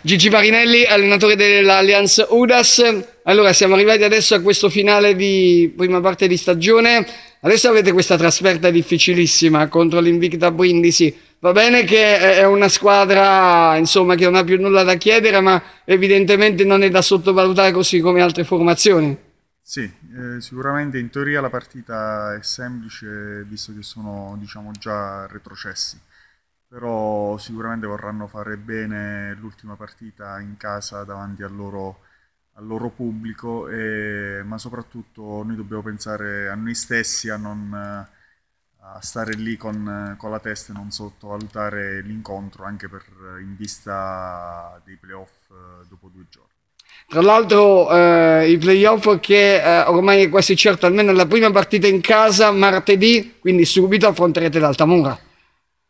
Gigi Marinelli, allenatore dell'Allianz Udas. Allora, siamo arrivati adesso a questo finale di prima parte di stagione. Adesso avete questa trasferta difficilissima contro l'Invicta Brindisi. Va bene che è una squadra insomma, che non ha più nulla da chiedere, ma evidentemente non è da sottovalutare così come altre formazioni. Sì, eh, sicuramente in teoria la partita è semplice visto che sono diciamo, già retrocessi però sicuramente vorranno fare bene l'ultima partita in casa davanti al loro, al loro pubblico, e, ma soprattutto noi dobbiamo pensare a noi stessi, a, non, a stare lì con, con, la testa e non sottovalutare l'incontro anche per, in vista dei playoff eh, dopo due giorni. Tra l'altro eh, i playoff che eh, ormai è quasi certo, almeno la prima partita in casa martedì, quindi subito affronterete l'Altamura.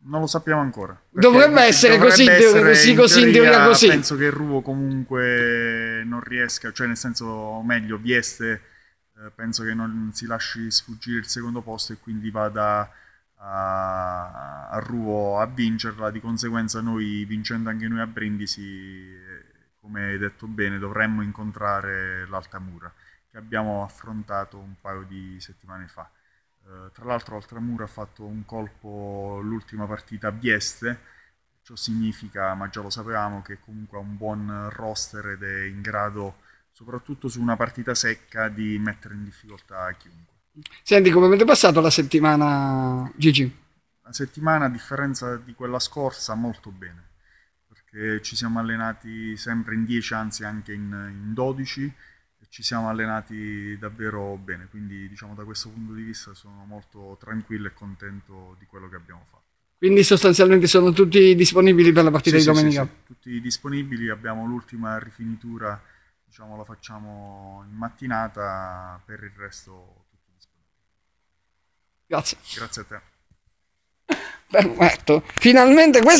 Non lo sappiamo ancora. Dovrebbe essere dovrebbe così, essere così, così in teoria così. Penso che il Ruvo comunque non riesca, cioè nel senso meglio, Vieste eh, penso che non si lasci sfuggire il secondo posto e quindi vada a, a Ruvo a vincerla. Di conseguenza noi, vincendo anche noi a Brindisi, come hai detto bene, dovremmo incontrare l'Altamura, che abbiamo affrontato un paio di settimane fa. Eh, tra l'altro Altramura ha fatto un colpo l'ultima partita a Vieste, ciò significa, ma già lo sapevamo, che comunque ha un buon roster ed è in grado, soprattutto su una partita secca, di mettere in difficoltà chiunque. Senti, come avete passato la settimana, Gigi? La settimana, a differenza di quella scorsa, molto bene, perché ci siamo allenati sempre in 10, anzi anche in, in 12, ci siamo allenati davvero bene, quindi diciamo da questo punto di vista sono molto tranquillo e contento di quello che abbiamo fatto. Quindi sostanzialmente sono tutti disponibili per la partita sì, di domenica? Sì, sì, tutti disponibili, abbiamo l'ultima rifinitura, diciamo la facciamo in mattinata, per il resto tutti disponibili. Grazie. Grazie a te. Perfetto. Finalmente questo